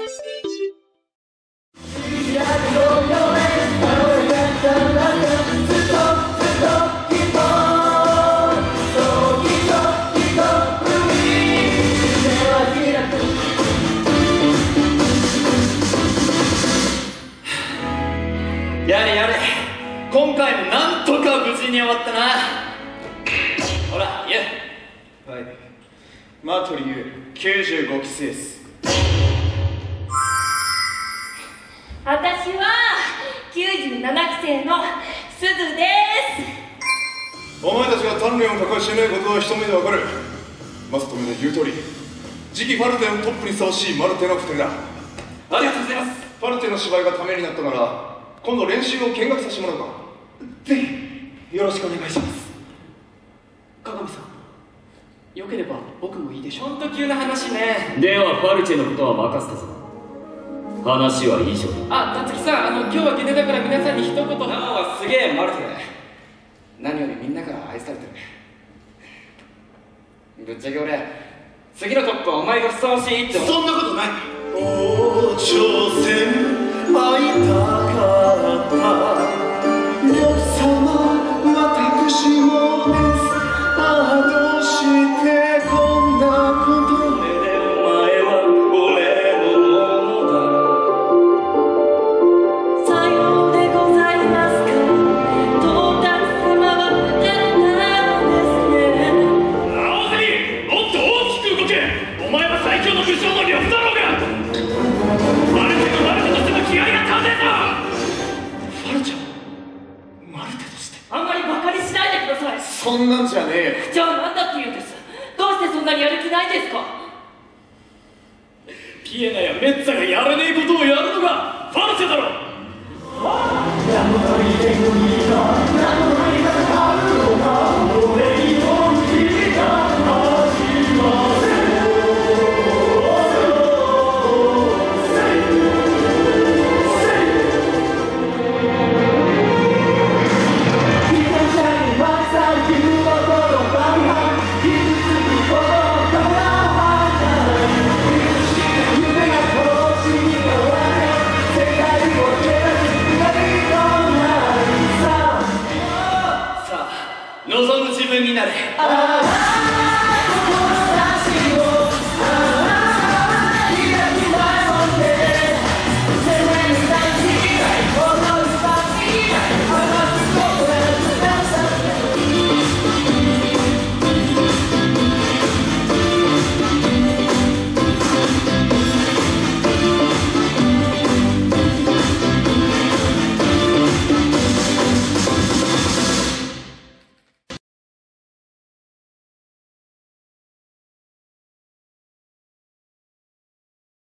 やれやれ。今回もなんとか無事に終わったな。ほら言えはい。マトリュウ95期生です。97期生のすずです。お前たちが鍛錬を抱えしてないことは一目でわかる。マストメの言う通り次期ファルテのトップにふさわしいマルテの二人だ。ありがとうございます。ファルテの芝居がためになったなら今度練習を見学させてもらうかぜひよろしくお願いします。鏡さん。よければ僕もいいでしょほんと急な話ね。ではファルチェのことは任せたぞ話は以上だあ、たつきさん、あの今日はゲネだから皆さんに一言。なあすげえマルテ何よりみんなから愛されてるぶっちゃけ俺次のトップはお前がふさわしいって思う。そんなことない。王朝戦会いた副将の呂布だろうがマルテのマルテとしての気合が足せぞファルちゃんマルテとしてあんまりバカにしないでください。そんなんじゃねえよ。じゃあ何だって言うんですどうしてそんなにやる気ないんですか？ピエナやメッツァがやらねえことを望む自分になれ。